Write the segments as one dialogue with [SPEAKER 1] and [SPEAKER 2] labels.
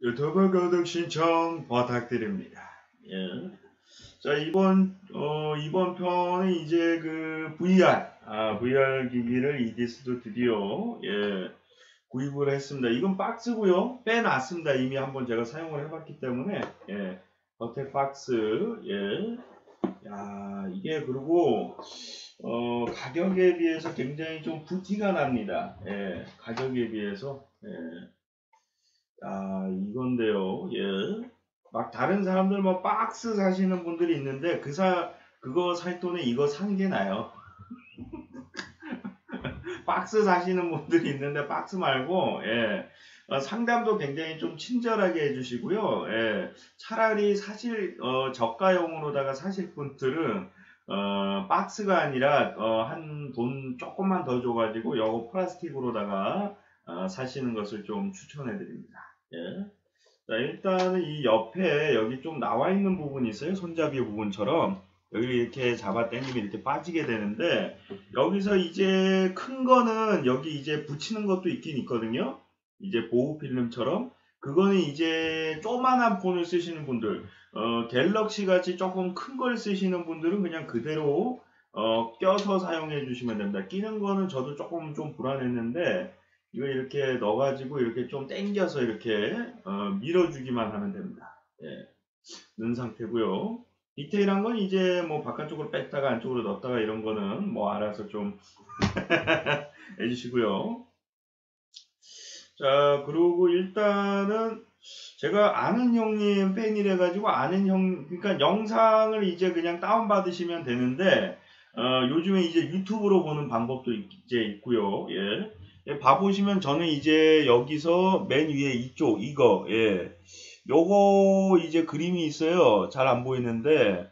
[SPEAKER 1] 유튜브 구독 신청 부탁드립니다. 예. 자 이번 어 이번 편은 이제 그 VR 아 VR 기기를 이디스도 드디어 예 구입을 했습니다. 이건 박스고요. 빼놨습니다. 이미 한번 제가 사용을 해봤기 때문에 예 버텍 박스 예. 야 이게 그리고 어 가격에 비해서 굉장히 좀 부티가 납니다. 예 가격에 비해서 예. 아, 이건데요. 예. 막 다른 사람들 뭐 박스 사시는 분들이 있는데 그 사, 그거 살 돈에 이거 사는 게 나요. 박스 사시는 분들이 있는데 박스 말고, 예. 어, 상담도 굉장히 좀 친절하게 해주시고요. 예. 차라리 사실, 어, 저가용으로다가 사실 분들은, 어, 박스가 아니라, 어, 한 돈 조금만 더 줘가지고, 요거 플라스틱으로다가, 어, 사시는 것을 좀 추천해 드립니다. 예. 자, 일단은 이 옆에 여기 좀 나와 있는 부분이 있어요. 손잡이 부분처럼. 여기 이렇게 잡아 당기면 이렇게 빠지게 되는데, 여기서 이제 큰 거는 여기 이제 붙이는 것도 있긴 있거든요. 이제 보호 필름처럼. 그거는 이제 조만한 폰을 쓰시는 분들, 어, 갤럭시 같이 조금 큰 걸 쓰시는 분들은 그냥 그대로 어, 껴서 사용해 주시면 됩니다. 끼는 거는 저도 조금 좀 불안했는데, 이걸 이렇게 넣어가지고 이렇게 좀 당겨서 이렇게 어, 밀어주기만 하면 됩니다. 예, 넣은 상태고요. 디테일한 건 이제 뭐 바깥쪽으로 뺐다가 안쪽으로 넣었다가 이런 거는 뭐 알아서 좀 해주시고요. 자, 그리고 일단은 제가 아는 형님 팬이래 가지고 아는 형 그러니까 영상을 이제 그냥 다운 받으시면 되는데 어, 요즘에 이제 유튜브로 보는 방법도 이제 있고요. 예. 예, 봐보시면 저는 이제 여기서 맨 위에 이쪽 이거 예. 요거 이제 그림이 있어요. 잘 안 보이는데.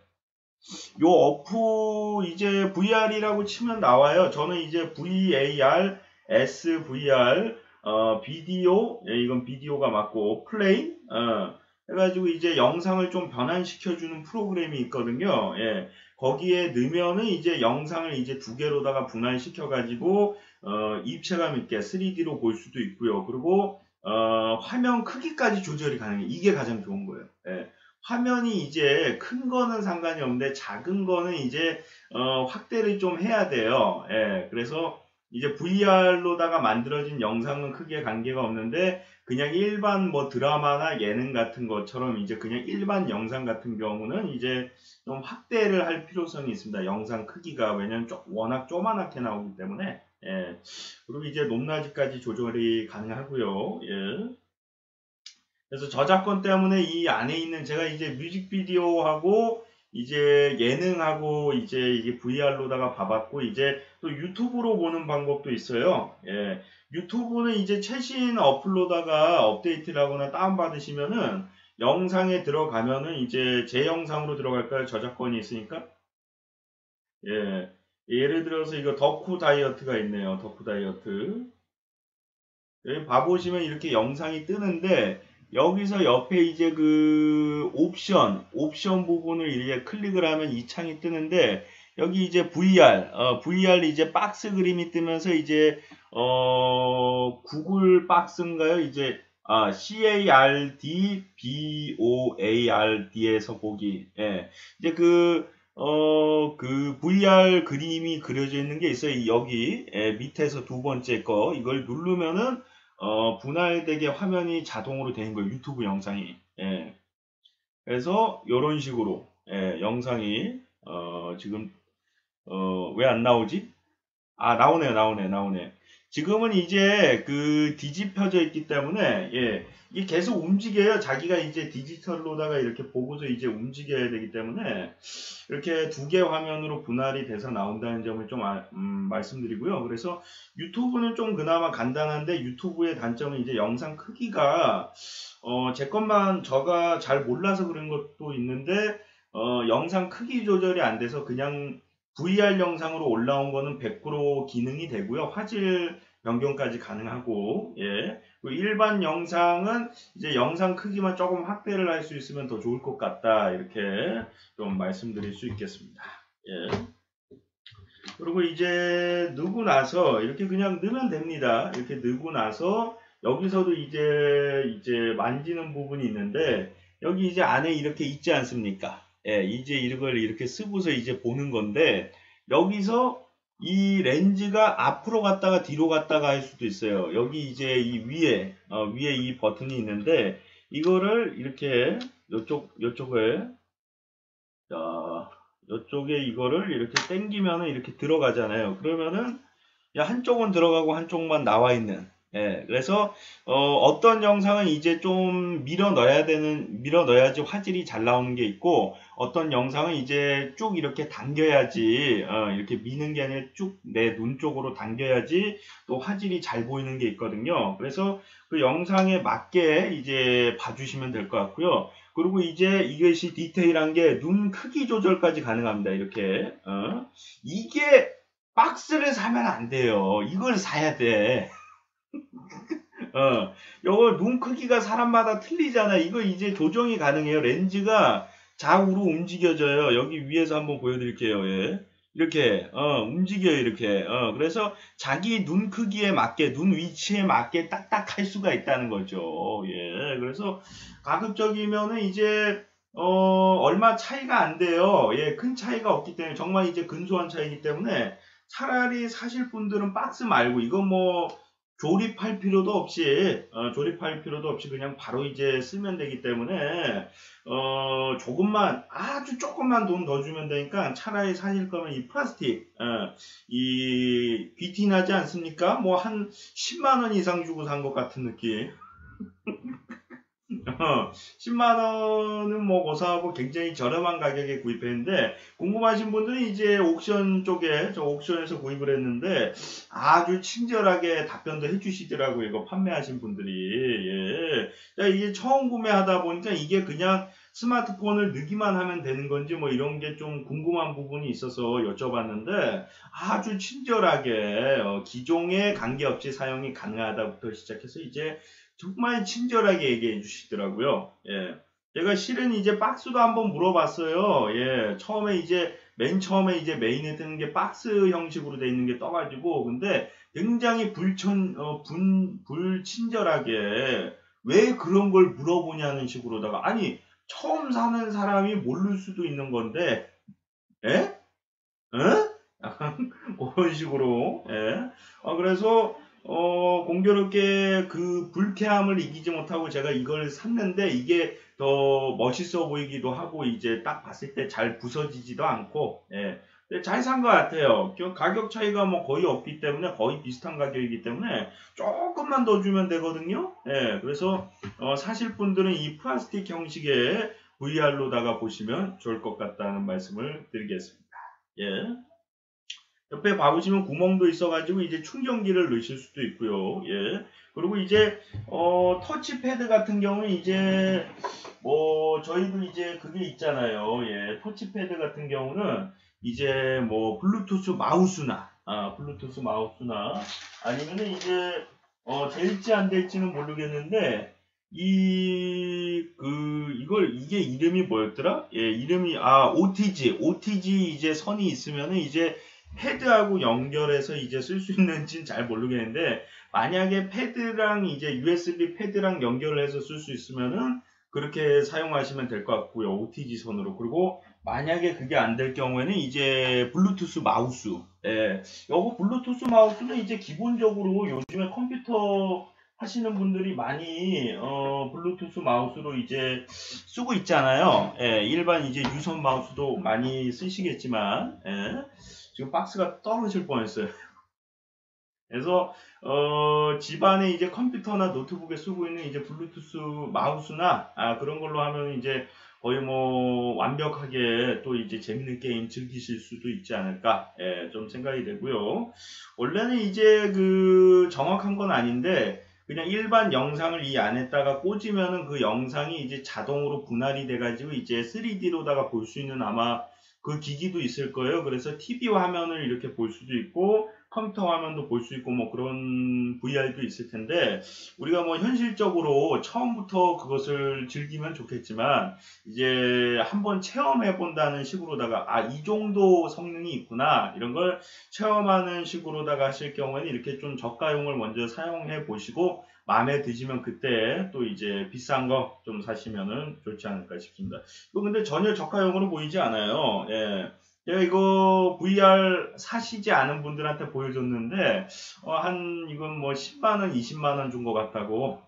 [SPEAKER 1] 요 어프 이제 VR이라고 치면 나와요. 저는 이제 VAR SVR 어 비디오. 예, 이건 비디오가 맞고 플레이 어 해가지고 이제 영상을 좀 변환시켜주는 프로그램이 있거든요. 예. 거기에 넣으면은 이제 영상을 이제 두 개로다가 분할시켜가지고 어, 입체감 있게 3D로 볼 수도 있고요. 그리고 어, 화면 크기까지 조절이 가능해요. 이게 가장 좋은 거예요. 예. 화면이 이제 큰 거는 상관이 없는데 작은 거는 이제 어, 확대를 좀 해야 돼요. 예. 그래서 이제 VR로다가 만들어진 영상은 크게 관계가 없는데 그냥 일반 뭐 드라마나 예능 같은 것처럼 이제 그냥 일반 영상 같은 경우는 이제 좀 확대를 할 필요성이 있습니다. 영상 크기가 왜냐면 워낙 조그맣게 나오기 때문에 예. 그리고 이제 높낮이까지 조절이 가능하고요. 예. 그래서 저작권 때문에 이 안에 있는 제가 이제 뮤직비디오하고 이제 예능하고 이제 이게 VR로다가 봐봤고 이제 또 유튜브로 보는 방법도 있어요. 예. 유튜브는 이제 최신 어플로다가 업데이트를 하거나 다운받으시면은 영상에 들어가면은 이제 제 영상으로 들어갈까요? 저작권이 있으니까. 예. 예를 들어서 이거 덕후 다이어트가 있네요. 덕후 다이어트. 여기 봐보시면 이렇게 영상이 뜨는데 여기서 옆에 이제 그 옵션, 옵션 부분을 이렇게 클릭을 하면 이 창이 뜨는데 여기 이제 VR, 어, VR 이제 박스 그림이 뜨면서 이제 어, 구글 박스인가요? 이제 아, CARD BOARD에서 보기. 예. 이제 그 어, 그 VR 그림이 그려져 있는 게 있어요. 여기 예, 밑에서 두 번째 거 이걸 누르면은 어, 분할되게 화면이 자동으로 되는 거예요. 유튜브 영상이. 예. 그래서 이런 식으로 예, 영상이 어, 지금 어, 왜 안 나오지? 아 나오네요, 나오네, 나오네. 지금은 이제 그 뒤집혀져 있기 때문에 예, 이게 계속 움직여요. 자기가 이제 디지털로다가 이렇게 보고서 이제 움직여야 되기 때문에 이렇게 두 개 화면으로 분할이 돼서 나온다는 점을 좀 아, 음, 말씀드리고요. 그래서 유튜브는 좀 그나마 간단한데 유튜브의 단점은 이제 영상 크기가 어, 제 것만 저가 잘 몰라서 그런 것도 있는데 어, 영상 크기 조절이 안 돼서 그냥 VR 영상으로 올라온 거는 100% 기능이 되고요. 화질 변경까지 가능하고, 예. 일반 영상은 이제 영상 크기만 조금 확대를 할 수 있으면 더 좋을 것 같다. 이렇게 좀 말씀드릴 수 있겠습니다. 예. 그리고 이제 넣고 나서 이렇게 그냥 넣으면 됩니다. 이렇게 넣고 나서 여기서도 이제 이제 만지는 부분이 있는데 여기 이제 안에 이렇게 있지 않습니까? 예, 이제 이걸 이렇게 쓰고서 이제 보는 건데 여기서 이 렌즈가 앞으로 갔다가 뒤로 갔다가 할 수도 있어요. 여기 이제 이 위에 어, 위에 이 버튼이 있는데 이거를 이렇게 요쪽 요쪽을 자 요쪽에 이거를 이렇게 당기면은 이렇게 들어가잖아요. 그러면은 한쪽은 들어가고 한쪽만 나와 있는 예, 그래서 어, 떤 영상은 이제 좀 밀어 넣어야 되는 밀어 넣어야지 화질이 잘 나오는 게 있고 어떤 영상은 이제 쭉 이렇게 당겨야지 어, 이렇게 미는 게 아니라 쭉 내 눈 쪽으로 당겨야지 또 화질이 잘 보이는 게 있거든요. 그래서 그 영상에 맞게 이제 봐주시면 될 것 같고요. 그리고 이제 이것이 디테일한 게 눈 크기 조절까지 가능합니다. 이렇게 어. 이게 박스를 사면 안 돼요. 이걸 사야 돼. 어, 요거 눈 크기가 사람마다 틀리잖아. 이거 이제 조정이 가능해요. 렌즈가 좌우로 움직여져요. 여기 위에서 한번 보여드릴게요. 예. 이렇게 어, 움직여요. 이렇게. 어, 그래서 자기 눈 크기에 맞게 눈 위치에 맞게 딱딱 할 수가 있다는 거죠. 예. 그래서 가급적이면은 이제 어, 얼마 차이가 안 돼요. 예, 큰 차이가 없기 때문에 정말 이제 근소한 차이기 때문에 차라리 사실 분들은 박스 말고 이거 뭐 조립할 필요도 없이 어, 조립할 필요도 없이 그냥 바로 이제 쓰면 되기 때문에 어, 조금만 아주 조금만 돈 더 주면 되니까 차라리 사실 거면 이 플라스틱 어, 이 귀티 나지 않습니까? 뭐 한 10만 원 이상 주고 산 것 같은 느낌. 10만 원은 뭐 고사하고 굉장히 저렴한 가격에 구입했는데 궁금하신 분들은 이제 옥션 쪽에 저 옥션에서 구입을 했는데 아주 친절하게 답변도 해주시더라고요. 이거 판매하신 분들이 예. 이게 처음 구매하다 보니까 이게 그냥 스마트폰을 넣기만 하면 되는 건지 뭐 이런 게 좀 궁금한 부분이 있어서 여쭤봤는데 아주 친절하게 어, 기종에 관계없이 사용이 가능하다부터 시작해서 이제 정말 친절하게 얘기해 주시더라고요. 예. 제가 실은 이제 박스도 한번 물어봤어요. 예. 처음에 이제 맨 처음에 이제 메인에 뜨는 게 박스 형식으로 돼 있는 게 떠가지고 근데 굉장히 불천 어, 분 불친절하게 왜 그런 걸 물어보냐는 식으로다가 아니 처음 사는 사람이 모를 수도 있는 건데 에? 에? 그런 식으로 예. 어, 그래서 어, 공교롭게 그 불쾌함을 이기지 못하고 제가 이걸 샀는데 이게 더 멋있어 보이기도 하고 이제 딱 봤을 때 잘 부서지지도 않고 예. 잘산 것 같아요. 가격 차이가 뭐 거의 없기 때문에 거의 비슷한 가격이기 때문에 조금만 더 주면 되거든요. 예. 그래서 어, 사실 분들은 이 플라스틱 형식의 VR로다가 보시면 좋을 것 같다는 말씀을 드리겠습니다. 예. 옆에 봐보시면 구멍도 있어가지고 이제 충전기를 넣으실 수도 있고요. 예. 그리고 이제 어, 터치패드 같은 경우는 이제 뭐 저희도 이제 그게 있잖아요. 예. 터치패드 같은 경우는 이제 뭐 블루투스 마우스나 아 블루투스 마우스나 아니면은 이제 어 될지 안 될지는 모르겠는데 이, 그, 이걸, 이게 이름이 뭐였더라? 예, 이름이, 아, OTG, OTG 이제 선이 있으면은 이제 패드하고 연결해서 이제 쓸 수 있는지는 잘 모르겠는데 만약에 패드랑 이제 USB 패드랑 연결을 해서 쓸 수 있으면은 그렇게 사용하시면 될 것 같고요. OTG 선으로. 그리고 만약에 그게 안 될 경우에는 이제 블루투스 마우스. 예. 요거 블루투스 마우스는 이제 기본적으로 요즘에 컴퓨터 하시는 분들이 많이 어, 블루투스 마우스로 이제 쓰고 있잖아요. 예, 일반 이제 유선 마우스도 많이 쓰시겠지만 예. 지금 박스가 떨어질 뻔했어요. 그래서 어, 집안에 이제 컴퓨터나 노트북에 쓰고 있는 이제 블루투스 마우스나 아, 그런 걸로 하면 이제 거의 뭐 완벽하게 또 이제 재밌는 게임 즐기실 수도 있지 않을까 예, 좀 생각이 되고요. 원래는 이제 그 정확한 건 아닌데 그냥 일반 영상을 이 안에다가 꽂으면은 그 영상이 이제 자동으로 분할이 돼가지고 이제 3D로다가 볼 수 있는 아마 그 기기도 있을 거예요. 그래서 TV 화면을 이렇게 볼 수도 있고 컴퓨터 화면도 볼 수 있고 뭐 그런 VR도 있을 텐데 우리가 뭐 현실적으로 처음부터 그것을 즐기면 좋겠지만 이제 한번 체험해 본다는 식으로다가 아 이 정도 성능이 있구나 이런 걸 체험하는 식으로다가 하실 경우에는 이렇게 좀 저가용을 먼저 사용해 보시고 마음에 드시면 그때 또 이제 비싼 거 좀 사시면은 좋지 않을까 싶습니다. 이거 근데 전혀 저가용으로 보이지 않아요. 예. 이거 VR 사시지 않은 분들한테 보여줬는데 어, 한 이건 뭐 10만 원, 20만 원 준 것 같다고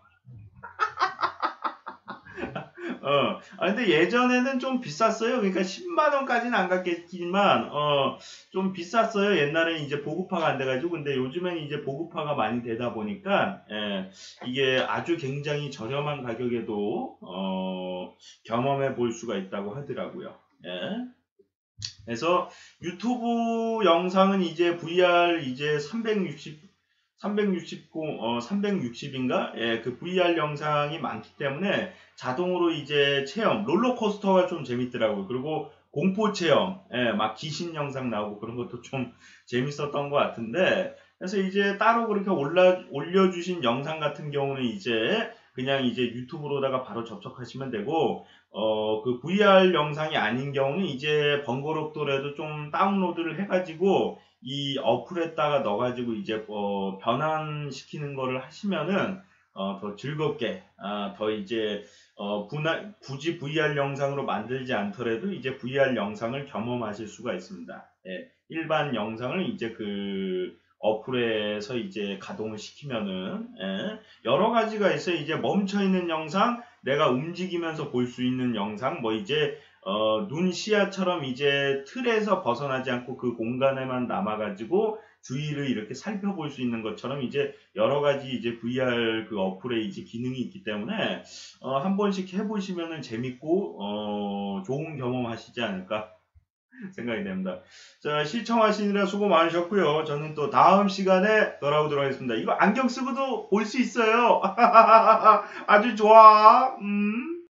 [SPEAKER 1] 어, 아, 근데 예전에는 좀 비쌌어요. 그러니까 10만 원까지는 안 갔겠지만, 어, 좀 비쌌어요. 옛날에 이제 보급화가 안 돼가지고. 근데 요즘엔 이제 보급화가 많이 되다 보니까, 예, 이게 아주 굉장히 저렴한 가격에도, 어, 경험해 볼 수가 있다고 하더라고요. 예. 그래서 유튜브 영상은 이제 VR 이제 360 360, 어, 360인가? 예, 그 VR 영상이 많기 때문에 자동으로 이제 체험, 롤러코스터가 좀 재밌더라고요. 그리고 공포 체험, 예, 막 귀신 영상 나오고 그런 것도 좀 재밌었던 것 같은데, 그래서 이제 따로 그렇게 올라, 올려주신 영상 같은 경우는 이제 그냥 이제 유튜브로다가 바로 접속하시면 되고, 어, 그 VR 영상이 아닌 경우는 이제 번거롭더라도 좀 다운로드를 해가지고 이 어플에다가 넣어가지고 이제 어, 변환시키는 거를 하시면은 어, 더 즐겁게, 아, 더 이제 어, 분할, 굳이 VR 영상으로 만들지 않더라도 이제 VR 영상을 경험하실 수가 있습니다. 예, 일반 영상을 이제 그 어플에서 이제 가동을 시키면은 예, 여러 가지가 있어요. 이제 멈춰 있는 영상, 내가 움직이면서 볼 수 있는 영상, 뭐 이제 어, 눈 시야처럼 이제 틀에서 벗어나지 않고 그 공간에만 남아가지고 주위를 이렇게 살펴볼 수 있는 것처럼 이제 여러 가지 이제 VR 그 어플에 이제 기능이 있기 때문에 어, 한 번씩 해보시면은 재밌고 어, 좋은 경험 하시지 않을까 생각이 됩니다. 자, 시청하시느라 수고 많으셨고요. 저는 또 다음 시간에 돌아오도록 하겠습니다. 이거 안경 쓰고도 볼 수 있어요. 아주 좋아. 음.